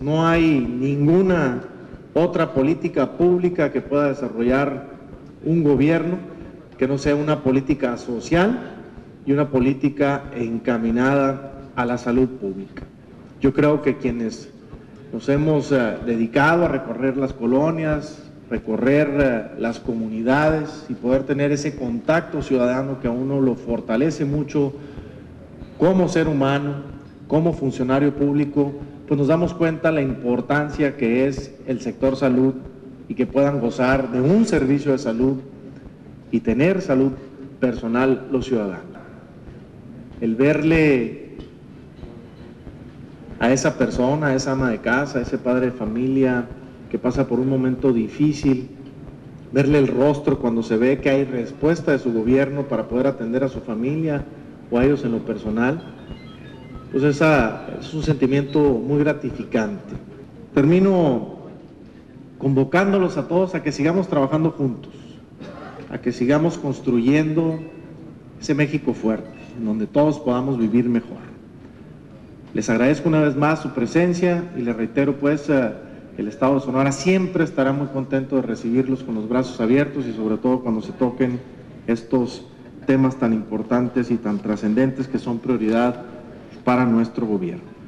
No hay ninguna otra política pública que pueda desarrollar un gobierno que no sea una política social y una política encaminada a la salud pública. Yo creo que quienes nos hemos eh, dedicado a recorrer las colonias, recorrer eh, las comunidades y poder tener ese contacto ciudadano que a uno lo fortalece mucho como ser humano, como funcionario público, pues nos damos cuenta la importancia que es el sector salud y que puedan gozar de un servicio de salud y tener salud personal los ciudadanos. El verle a esa persona, a esa ama de casa, a ese padre de familia que pasa por un momento difícil, verle el rostro cuando se ve que hay respuesta de su gobierno para poder atender a su familia o a ellos en lo personal, pues esa, es un sentimiento muy gratificante. Termino convocándolos a todos a que sigamos trabajando juntos, a que sigamos construyendo ese México fuerte, en donde todos podamos vivir mejor. Les agradezco una vez más su presencia y les reitero pues eh, el Estado de Sonora siempre estará muy contento de recibirlos con los brazos abiertos y sobre todo cuando se toquen estos temas tan importantes y tan trascendentes que son prioridad para nuestro gobierno.